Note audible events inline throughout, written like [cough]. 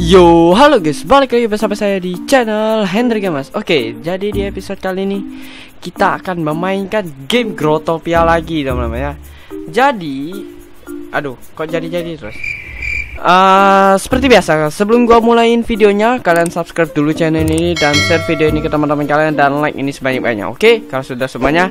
Yo, halo guys, balik lagi bersama saya di channel Hendrik Gamas. Oke, jadi di episode kali ini kita akan memainkan game Grotopia lagi, teman-teman ya. Jadi, aduh, kok jadi-jadi terus? Uh, seperti biasa, sebelum gua mulain videonya, kalian subscribe dulu channel ini dan share video ini ke teman-teman kalian dan like ini sebanyak-banyaknya. Oke, kalau sudah semuanya,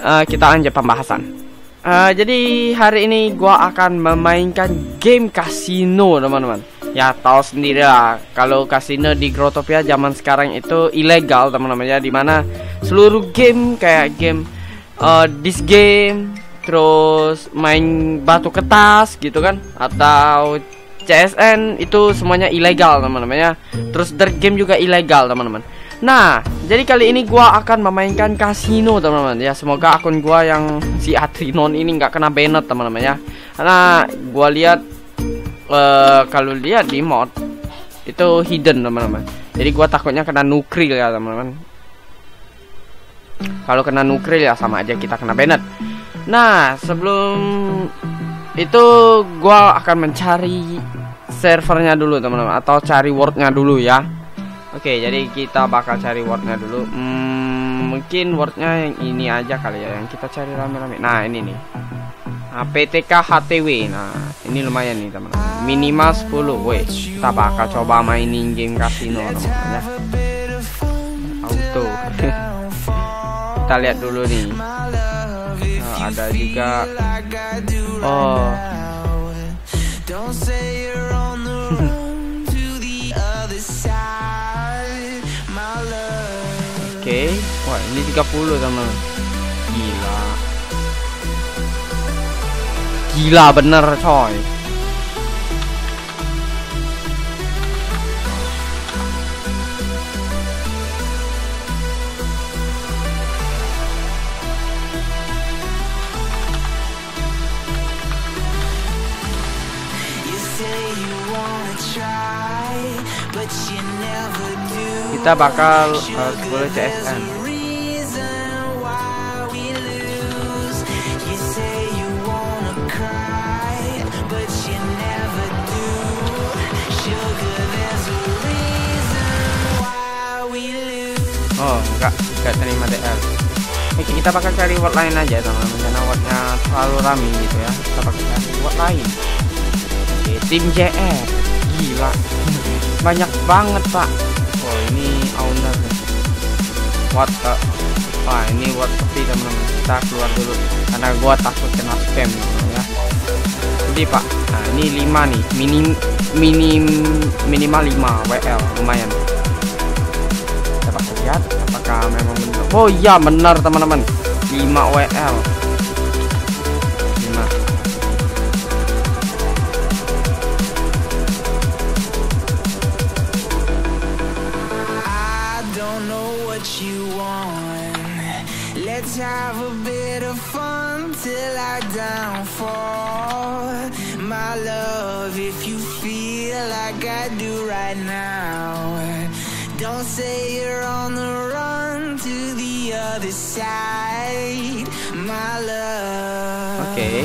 uh, kita lanjut pembahasan. Uh, jadi hari ini gua akan memainkan game kasino, teman-teman ya tahu sendiri lah kalau kasino di Grotopia zaman sekarang itu ilegal teman-teman ya di mana seluruh game kayak game uh, this game terus main batu kertas gitu kan atau CSN itu semuanya ilegal teman-teman ya terus the game juga ilegal teman-teman Nah, jadi kali ini gua akan memainkan kasino teman-teman ya. Semoga akun gua yang si Atrinon ini nggak kena banned teman-teman ya. Karena gua lihat uh, kalau lihat di mod itu hidden teman-teman. Jadi gua takutnya kena nukril ya teman-teman. Kalau kena nukril ya sama aja kita kena banned nah sebelum itu gua akan mencari servernya dulu teman-teman atau cari wordnya dulu ya. Oke jadi kita bakal cari wordnya dulu. Hmm, mungkin wordnya yang ini aja kali ya yang kita cari rame-rame. Nah ini nih Nah, HTW. Nah, ini lumayan nih, teman. Minimal 10. Woi, kita bakal coba mainin game kasino namanya. Auto. [laughs] kita lihat dulu nih. Nah, ada juga Oh. [laughs] Oke. Okay. Wah, ini 30, teman. Gila bener coy. Kita bakal uh, 10 CSN Oh enggak, enggak terima DL Oke kita bakal cari word lain aja teman-teman. Karena wordnya terlalu rame gitu ya. Kita bakal cari word lain. Oke tim JR Gila. Banyak banget pak. Oh ini owner. What the Wah ini word sepi teman-teman. Kita keluar dulu. Karena gua takut kena spam ya. Jadi pak. Nah ini 5 nih. Minim Minim Minimal 5 WL Lumayan lihat apakah memang benar? Oh iya benar teman-teman. 5 WL 5 Let's have a bit of fun till I downfall Don't say you're on the run to the other side, my love. Oke. Okay.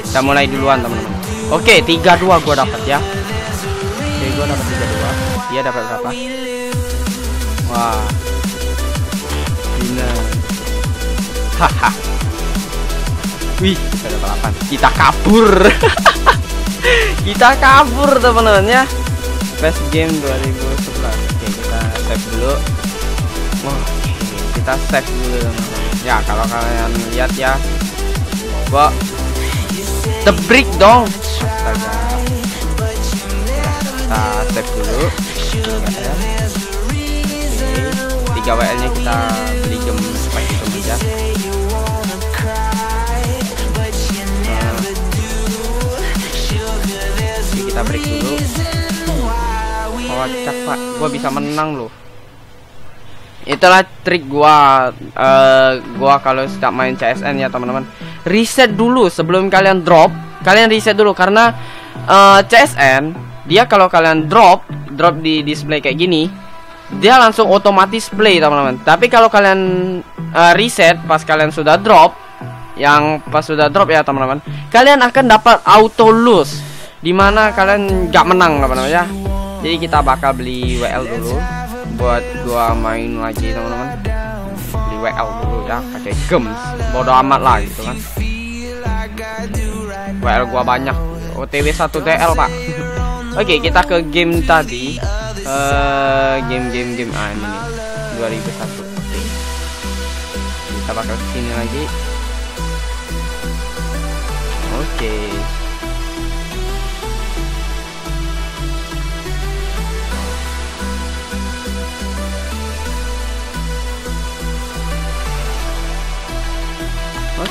Kita mulai duluan teman-teman. Oke, okay, 32 gua dapat ya. Oke, okay, gua dapat 32. Dia dapat berapa? Wah. Benar. Haha. Wih, kita dapat 8. Kita kabur. [laughs] kita kabur teman-teman ya best game 2011 oke kita save dulu. Oh, kita save dulu teman-teman. Ya kalau kalian lihat ya. Gua the brick dong astaga kita save dulu. Ya. Oke, 3 WL nya kita beli pakai gem aja kita break dulu. Kocak pak. Gua bisa menang loh. Itulah trik gua. Uh, gua kalau sedang main CSN ya teman-teman. Reset dulu sebelum kalian drop. Kalian reset dulu karena uh, eh, CSN dia kalau kalian drop drop di display kayak gini dia langsung otomatis play teman-teman. Tapi kalau kalian uh, reset pas kalian sudah drop yang pas sudah drop ya teman-teman kalian akan dapat auto lose di mana kalian nggak menang teman-teman ya jadi kita bakal beli WL dulu buat gua main lagi teman-teman. Beli WL dulu ya pakai gems. Bodo amat lah gitu kan. WL gua banyak. OTW 1 TL pak. [laughs] Oke kita ke game tadi. Uh, game game game. Ah ini nih. 2001 oke kita bakal ke sini lagi. Oke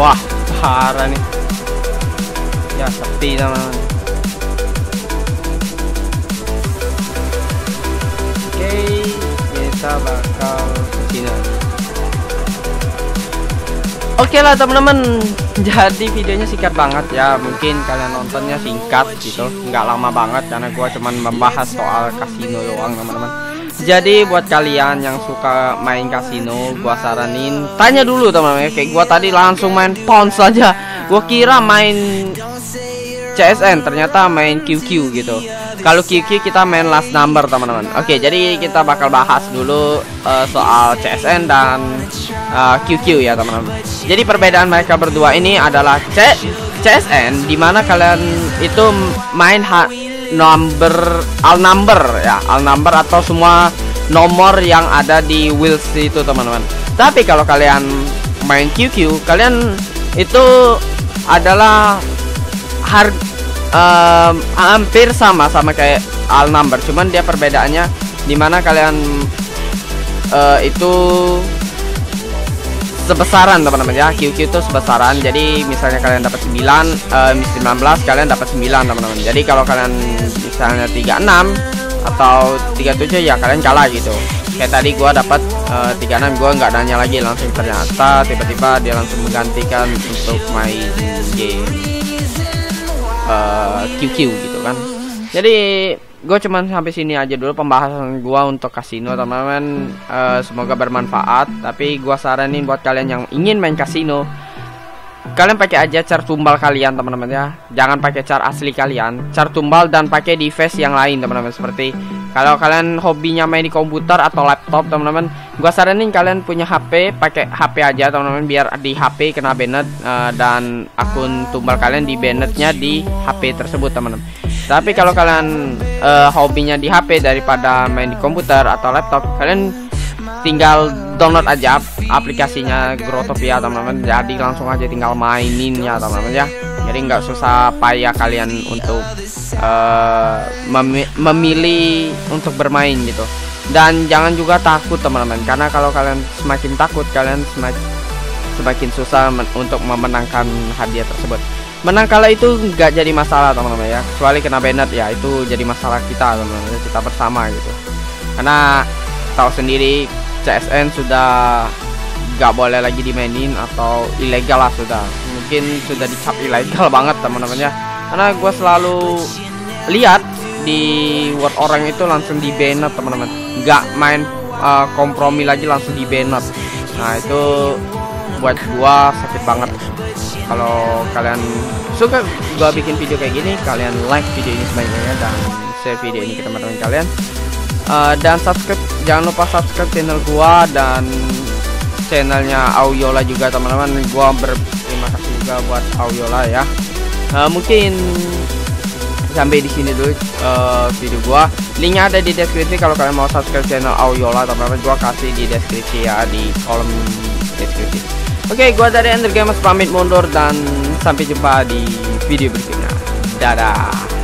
Wah, parah nih. Ya sepi teman. Oke, kita bakal ke sini. Oke lah teman-teman, jadi videonya singkat banget ya. Mungkin kalian nontonnya singkat gitu, nggak lama banget karena gua cuman membahas soal kasino doang teman-teman. Jadi buat kalian yang suka main kasino, gua saranin tanya dulu teman-teman. Kayak gua tadi langsung main pound saja. Gua kira main CSN, ternyata main QQ gitu. Kalau QQ kita main last number teman-teman. Oke, jadi kita bakal bahas dulu uh, soal CSN dan uh, eh, QQ ya teman-teman. Jadi perbedaan mereka berdua ini adalah C CSN di mana kalian itu main number all number ya all number atau semua nomor yang ada di wheels itu teman-teman. Tapi kalau kalian main QQ kalian itu adalah harga um, hampir sama sama kayak all number. Cuman dia perbedaannya di mana kalian uh, itu sebesaran teman-teman ya. QQ itu sebesaran. Jadi misalnya kalian dapat 9 uh, 19 kalian dapat 9 teman-teman. Jadi kalau kalian misalnya 36 atau 37 ya kalian kalah gitu. Kayak tadi gua dapat uh, 36 gua nggak nanya lagi langsung ternyata tiba-tiba dia langsung menggantikan untuk main game uh, QQ gitu kan. Jadi gue cuman sampai sini aja dulu pembahasan gue untuk kasino teman-teman. Uh, semoga bermanfaat. Tapi gue saranin buat kalian yang ingin main kasino kalian pakai aja car tumbal kalian teman-teman ya. Jangan pakai car asli kalian. Car tumbal dan pakai device yang lain teman-teman. Seperti kalau kalian hobinya main di komputer atau laptop teman-teman gue saranin kalian punya HP pakai HP aja teman-teman biar di HP kena banned uh, dan akun tumbal kalian di bannednya di HP tersebut teman-teman tapi kalau kalian uh, hobinya di HP daripada main di komputer atau laptop, kalian tinggal download aja aplikasinya Grotopia teman-teman. Jadi langsung aja tinggal mainin ya teman-teman ya. Jadi nggak susah payah kalian untuk uh, mem memilih untuk bermain gitu. Dan jangan juga takut teman-teman, karena kalau kalian semakin takut, kalian semakin semakin susah untuk memenangkan hadiah tersebut menang kalah itu nggak jadi masalah teman-teman ya. Kecuali kena banned ya itu jadi masalah kita teman-teman kita bersama gitu. Karena tahu sendiri CSN sudah nggak boleh lagi dimainin atau ilegal lah sudah. Mungkin sudah dicap ilegal [laughs] banget teman-teman ya. Karena gue selalu lihat di word orang itu langsung di banned teman-teman. Nggak main uh, kompromi lagi langsung di banned nah itu buat gua sakit banget kalau kalian suka gua bikin video kayak gini kalian like video ini sebanyaknya dan share video ini ke teman-teman kalian. Uh, dan subscribe jangan lupa subscribe channel gua dan channelnya Auyola juga teman-teman. Gua berterima kasih juga buat Auyola ya. Uh, mungkin sampai di sini dulu uh, video gua. Linknya ada di deskripsi. Kalau kalian mau subscribe channel Auyola, teman-teman gua kasih di deskripsi ya di kolom Oke, okay, gua dari Ender Gamers pamit mundur dan sampai jumpa di video berikutnya. Dadah.